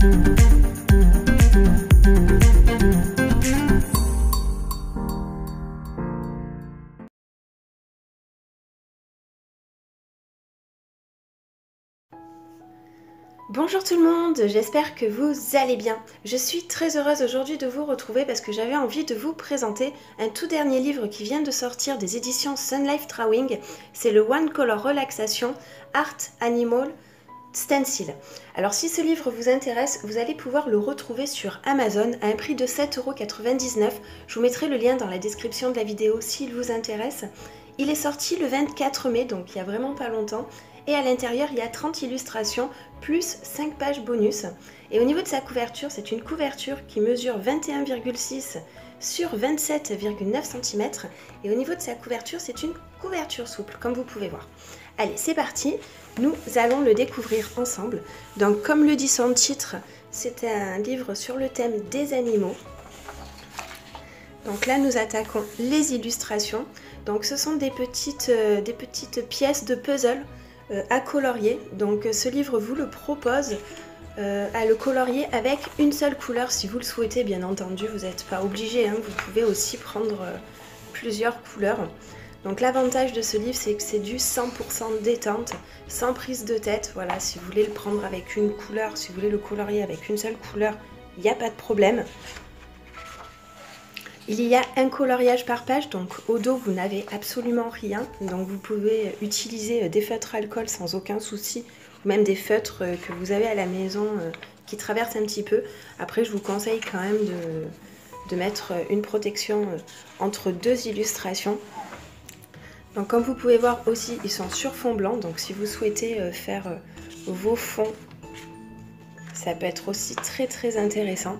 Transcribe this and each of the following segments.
Bonjour tout le monde, j'espère que vous allez bien. Je suis très heureuse aujourd'hui de vous retrouver parce que j'avais envie de vous présenter un tout dernier livre qui vient de sortir des éditions Sun Life Drawing. C'est le One Color Relaxation Art Animal Stencil. Alors si ce livre vous intéresse, vous allez pouvoir le retrouver sur Amazon à un prix de 7,99€. Je vous mettrai le lien dans la description de la vidéo s'il vous intéresse. Il est sorti le 24 mai, donc il y a vraiment pas longtemps. Et à l'intérieur, il y a 30 illustrations plus 5 pages bonus. Et au niveau de sa couverture, c'est une couverture qui mesure 21,6 sur 27,9 cm. Et au niveau de sa couverture, c'est une couverture souple, comme vous pouvez voir. Allez, c'est parti. Nous allons le découvrir ensemble. Donc, comme le dit son titre, c'est un livre sur le thème des animaux. Donc là, nous attaquons les illustrations. Donc, ce sont des petites, euh, des petites pièces de puzzle euh, à colorier. Donc euh, ce livre vous le propose euh, à le colorier avec une seule couleur si vous le souhaitez bien entendu. Vous n'êtes pas obligé, hein. vous pouvez aussi prendre plusieurs couleurs. Donc l'avantage de ce livre c'est que c'est du 100% détente, sans prise de tête. Voilà, si vous voulez le prendre avec une couleur, si vous voulez le colorier avec une seule couleur, il n'y a pas de problème. Il y a un coloriage par page, donc au dos vous n'avez absolument rien, donc vous pouvez utiliser des feutres alcool sans aucun souci, ou même des feutres que vous avez à la maison euh, qui traversent un petit peu. Après je vous conseille quand même de, mettre une protection euh, entre deux illustrations. Donc comme vous pouvez voir aussi ils sont sur fond blanc, donc si vous souhaitez euh, faire vos fonds, ça peut être aussi très très intéressant.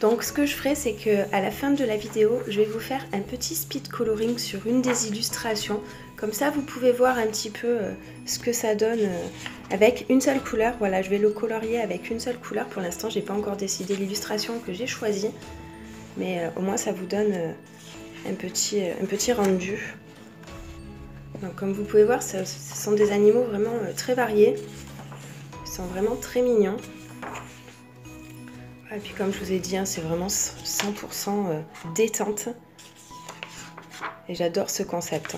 Donc ce que je ferai c'est que à la fin de la vidéo je vais vous faire un petit speed coloring sur une des illustrations comme ça vous pouvez voir un petit peu euh, ce que ça donne euh, avec une seule couleur. Voilà je vais le colorier avec une seule couleur. Pour l'instant j'ai pas encore décidé l'illustration que j'ai choisie. Mais euh, au moins ça vous donne un, petit, un petit rendu. Donc comme vous pouvez voir ce sont des animaux vraiment très variés. Ils sont vraiment très mignons. Et puis comme je vous ai dit, hein, c'est vraiment 100% euh, détente. Et j'adore ce concept.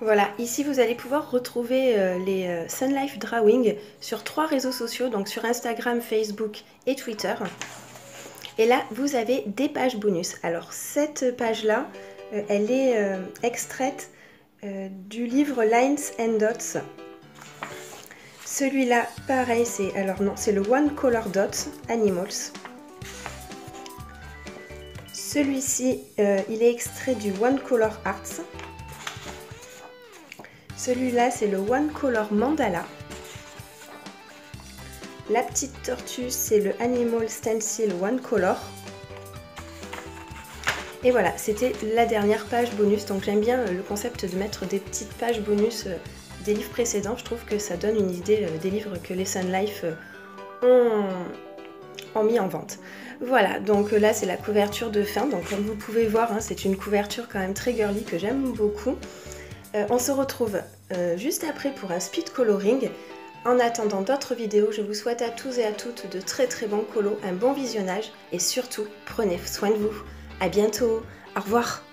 Voilà, ici vous allez pouvoir retrouver euh, les euh, Sun Life Drawing sur trois réseaux sociaux, donc sur Instagram, Facebook et Twitter. Et là, vous avez des pages bonus. Alors cette page-là, euh, elle est extraite du livre Lines and Dots. Celui-là, pareil, c'est alors non, c'est le One Color Dots Animals. Celui-ci, il est extrait du One Color Arts. Celui-là, c'est le One Color Mandala. La petite tortue, c'est le Animal Stencil One Color. Et voilà, c'était la dernière page bonus. Donc j'aime bien euh, le concept de mettre des petites pages bonus euh, des livres précédents. Je trouve que ça donne une idée euh, des livres que les Sun Life ont, mis en vente. Voilà, donc là c'est la couverture de fin. Donc comme vous pouvez voir, hein, c'est une couverture quand même très girly que j'aime beaucoup. On se retrouve euh, juste après pour un speed coloring. En attendant d'autres vidéos, je vous souhaite à tous et à toutes de très très bons colos, un bon visionnage et surtout prenez soin de vous. A bientôt, au revoir